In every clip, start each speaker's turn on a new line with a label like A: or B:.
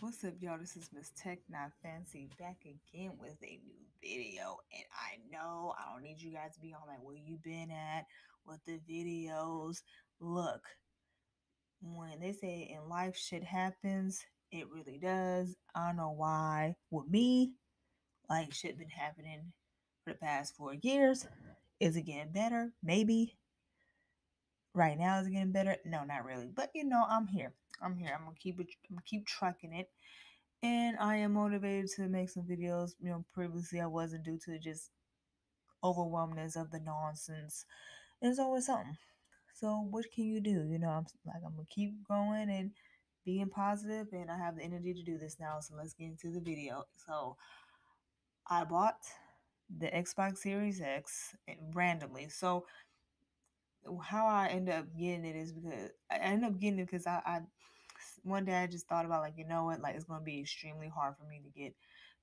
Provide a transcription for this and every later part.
A: What's up, y'all? This is Miss Tech Not Fancy back again with a new video. And I know I don't need you guys to be on like where you been at, what the videos. Look, when they say in life shit happens, it really does. I don't know why. With me, like shit been happening for the past four years. Is it getting better? Maybe. Right now, is it getting better? No, not really. But you know, I'm here. I'm here. I'm gonna keep it. I'm gonna keep trucking it, and I am motivated to make some videos. You know, previously I wasn't due to just overwhelmness of the nonsense. There's always something. So what can you do? You know, I'm like I'm gonna keep going and being positive, and I have the energy to do this now. So let's get into the video. So I bought the Xbox Series X eh, randomly. So how I end up getting it is because I end up getting it because I, I one day I just thought about like you know what like it's gonna be extremely hard for me to get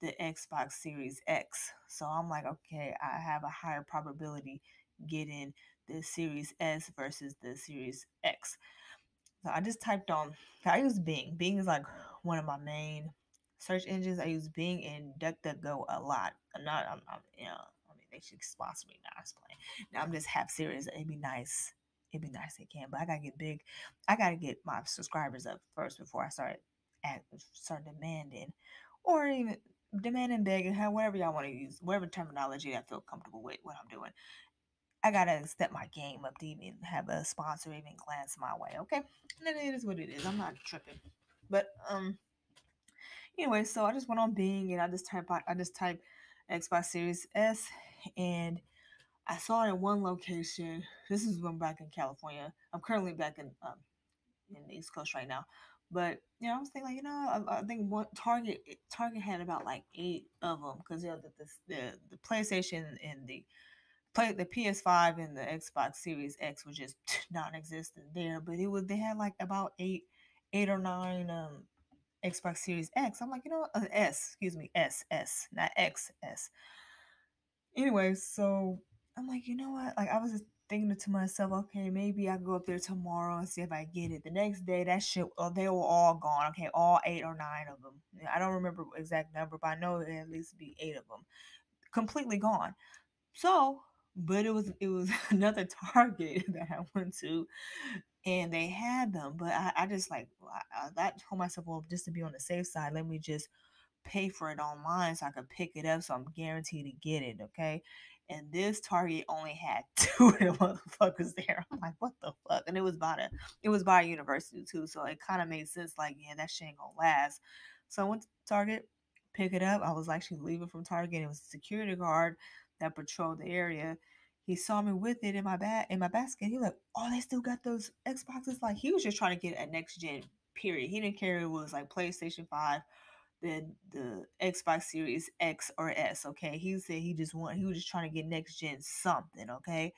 A: the Xbox Series X. So I'm like okay I have a higher probability getting the Series S versus the Series X. So I just typed on I use Bing. Bing is like one of my main search engines. I use Bing and DuckDuckGo a lot. I'm not I'm, I'm you know they should sponsor me. Now I'm just playing. Now I'm just half serious. It'd be nice. It'd be nice they can, but I gotta get big. I gotta get my subscribers up first before I start at start demanding, or even demanding, begging, whatever y'all want to use, whatever terminology I feel comfortable with what I'm doing. I gotta step my game up to even have a sponsor even glance my way. Okay, and it is what it is. I'm not tripping, but um. Anyway, so I just went on Bing and I just type I just type Xbox Series S and I saw it in one location. This is when I'm back in California. I'm currently back in um, in the East Coast right now. But you know, I was thinking like, you know, I, I think one Target Target had about like eight of them because you know the, the the PlayStation and the play the PS5 and the Xbox Series X was just non-existent there. But it was they had like about eight eight or nine um Xbox Series X. I'm like, you know, uh, S, excuse me, S S, not X S anyway, so I'm like, you know what? Like I was just thinking to myself, okay, maybe I go up there tomorrow and see if I get it. The next day, that shit, oh, they were all gone. Okay, all eight or nine of them. I don't remember exact number, but I know it at least be eight of them, completely gone. So, but it was it was another Target that I went to, and they had them. But I, I just like I, I told myself, well, just to be on the safe side, let me just pay for it online so I could pick it up so I'm guaranteed to get it, okay? And this Target only had two of the motherfuckers there. I'm like, what the fuck? And it was by a it was by a university too, so it kind of made sense, like, yeah, that shit ain't gonna last. So I went to Target, pick it up. I was actually leaving from Target. It was a security guard that patrolled the area. He saw me with it in my bag in my basket. He was like, oh, they still got those Xboxes. Like he was just trying to get a next gen. Period. He didn't care it was like PlayStation Five the the Xbox Series X or S. Okay, he said he just want he was just trying to get next gen something. Okay,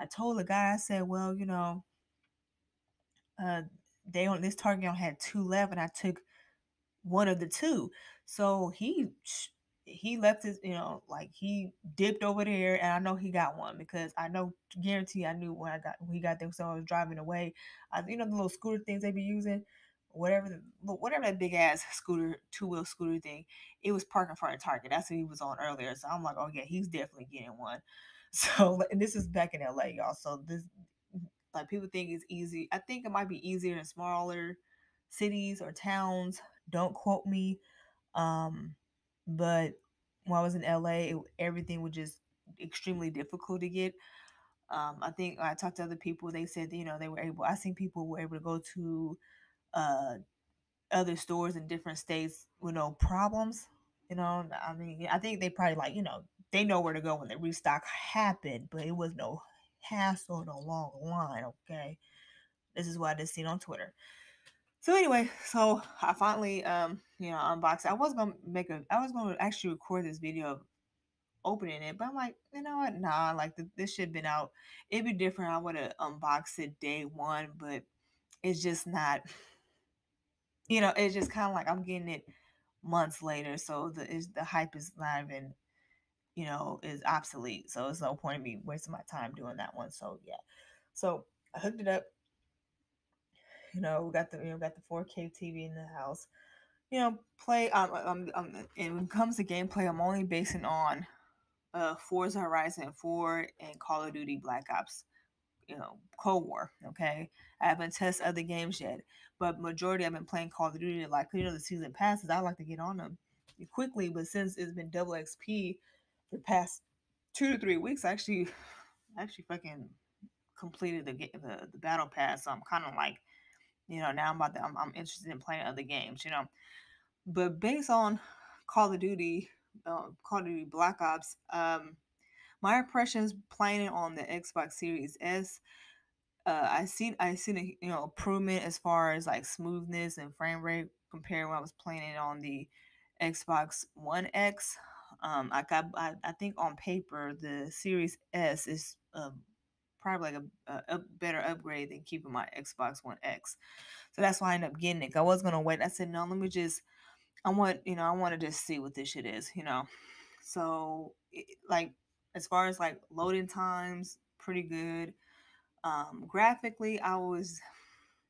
A: I told the guy I said, well, you know, uh, they on this Target had two left, and I took one of the two. So he he left his, you know, like he dipped over there, and I know he got one because I know, guarantee, I knew when I got when he got there. So I was driving away. I, you know, the little scooter things they be using whatever the, whatever that big ass scooter two wheel scooter thing it was parked in front of target that's what he was on earlier so i'm like oh yeah he's definitely getting one so and this is back in la y'all so this like people think it's easy i think it might be easier in smaller cities or towns don't quote me um but when i was in la it, everything was just extremely difficult to get um, I think I talked to other people. They said you know they were able. I think people were able to go to uh, other stores in different states with no problems. You know, I mean, I think they probably like, you know, they know where to go when the restock happened, but it was no hassle, no long line. Okay. This is what I just seen on Twitter. So anyway, so I finally, um, you know, unboxed. I was gonna make a, I was gonna actually record this video of opening it, but I'm like, you know what? Nah, like the, this should been out. It'd be different. I would have unboxed it day one, but it's just not you know, it's just kind of like I'm getting it months later, so the is the hype is not even, you know, is obsolete. So it's no point in me wasting my time doing that one. So yeah, so I hooked it up. You know, we got the you know got the 4K TV in the house. you know, play. Um, um, um, and when it comes to gameplay, I'm only basing on uh Forza Horizon 4 and Call of Duty Black Ops you know, Cold War. Okay, I haven't tested other games yet, but majority I've been playing Call of Duty. Like you know, the season passes, I like to get on them quickly. But since it's been double XP the past two to three weeks, I actually, actually fucking completed the the, the battle pass. So I'm kind of like, you know, now I'm about to, I'm, I'm interested in playing other games. You know, but based on Call of Duty, uh, Call of Duty Black Ops, um, my impressions playing it on the Xbox Series S uh, I seen I seen a you know improvement as far as like smoothness and frame rate compared when I was playing it on the Xbox One X. Um, I got I, I think on paper the Series S is um, probably like a, a, better upgrade than keeping my Xbox One X. So that's why I ended up getting it. I was gonna wait. I said no, let me just. I want you know I want to just see what this shit is. You know, so it, like as far as like loading times, pretty good um, graphically, I was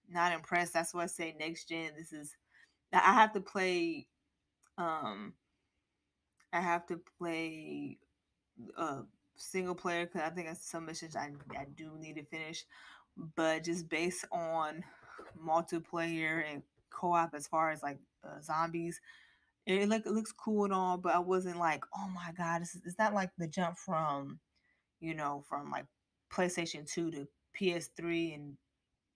A: not impressed. That's why I say next gen. This is I have to play. Um, I have to play uh single player because I think that's some missions I I do need to finish. But just based on multiplayer and co-op, as far as like uh, zombies, it, it, it looks cool and all. But I wasn't like, oh my god, is, is that like the jump from, you know, from like PlayStation Two to PS3 and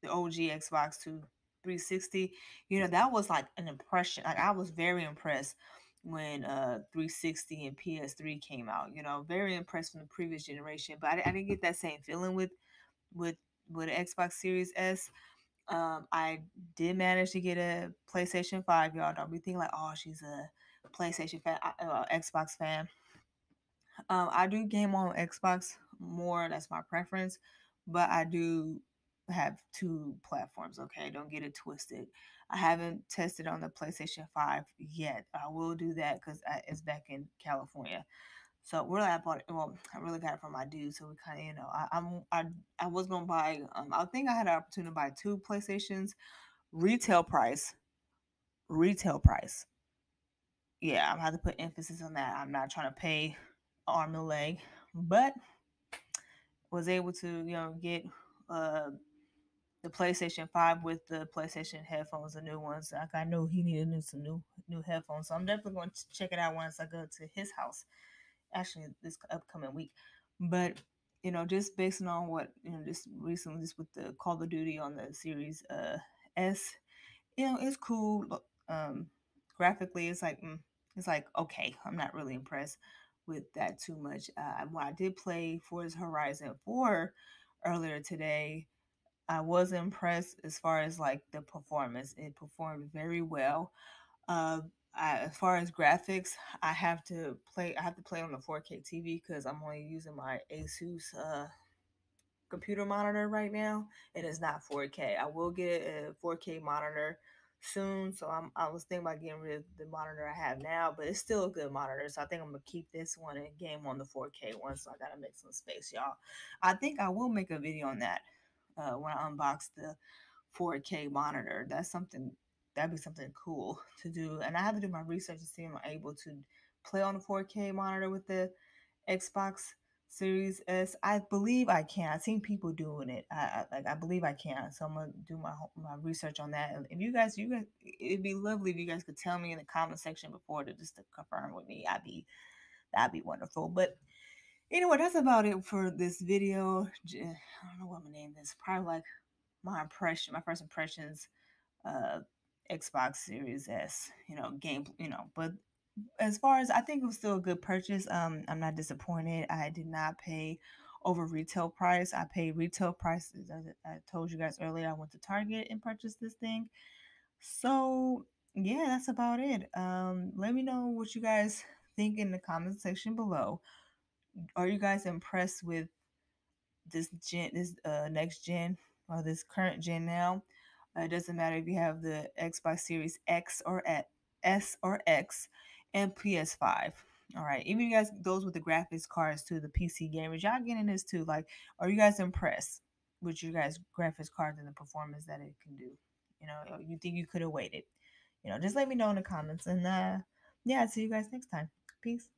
A: the OG Xbox to 360, you know, that was like an impression. Like I was very impressed when uh 360 and PS3 came out. You know, very impressed from the previous generation, but I, I didn't get that same feeling with with with Xbox Series S. Um, I did manage to get a PlayStation 5. Y'all don't be thinking like, oh, she's a PlayStation fan, uh, Xbox fan. Um, I do game on Xbox more. That's my preference but I do have two platforms. Okay, don't get it twisted. I haven't tested on the PlayStation 5 yet. I will do that because it's back in California. So really, I bought it. Well, I really got it from my dude. So we kind of, you know, I, I'm I I was gonna buy. Um, I think I had an opportunity to buy two PlayStations, retail price. Retail price. Yeah, I'm gonna have to put emphasis on that. I'm not trying to pay arm and leg, but was able to, you know, get uh, the PlayStation 5 with the PlayStation headphones, the new ones. Like I knew he needed new, some new new headphones. So I'm definitely going to check it out once I go to his house. Actually this upcoming week. But you know, just based on what, you know, just recently just with the Call of Duty on the series uh S, you know, it's cool. Um graphically it's like mm, it's like okay, I'm not really impressed with that too much. Uh, when I did play Forza Horizon 4 earlier today, I was impressed as far as like the performance. It performed very well. Uh, I, as far as graphics, I have to play. I have to play on the 4K TV because I'm only using my Asus uh, computer monitor right now. It is not 4K. I will get a 4K monitor soon. So I'm I was thinking about getting rid of the monitor I have now, but it's still a good monitor. So I think I'm gonna keep this one and game on the 4K one. So I gotta make some space, y'all. I think I will make a video on that uh, when I unbox the 4K monitor. That's something that'd be something cool to do. And I have to do my research to see if I'm able to play on the 4K monitor with the Xbox Series S. I believe I can. I've seen people doing it. I, I like. I believe I can. So I'm gonna do my my research on that. And if you guys, you guys, it'd be lovely if you guys could tell me in the comment section before to just to confirm with me. I'd be that'd be wonderful. But anyway, that's about it for this video. I don't know what gonna name this. Probably like my impression, my first impressions, uh, Xbox Series S. You know, game. You know, but as far as I think it was still a good purchase. Um, I'm not disappointed. I did not pay over retail price. I paid retail prices. I, I told you guys earlier. I went to Target and purchased this thing. So yeah, that's about it. Um, let me know what you guys think in the comment section below. Are you guys impressed with this gen, this uh, next gen or this current gen now? Uh, it doesn't matter if you have the Xbox Series X or S or X and PS5. All right, even you guys, those with the graphics cards too, the PC gamers, y'all getting this too. Like, are you guys impressed with your guys' graphics cards and the performance that it can do? You know, you think you could have waited? you know, just let me know in the comments. And uh, yeah, see you guys next time. Peace.